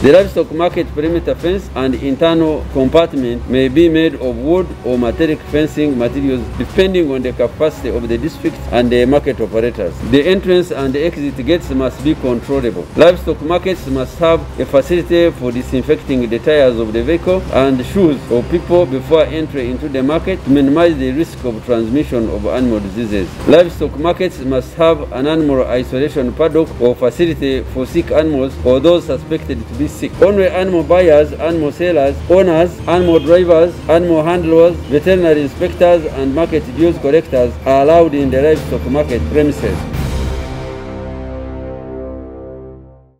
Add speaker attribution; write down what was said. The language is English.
Speaker 1: The livestock market perimeter fence and internal compartment may be made of wood or metallic fencing materials depending on the capacity of the district and the market operators. The entrance and the exit gates must be controllable. Livestock markets must have a facility for disinfecting the tires of the vehicle and shoes of people before entry into the market to minimize the risk of transmission of animal diseases. Livestock markets must have an animal isolation paddock or facility for sick animals or those suspected to be Only animal buyers, animal sellers, owners, animal drivers, animal handlers, veterinary inspectors and market dues collectors are allowed in the livestock market premises.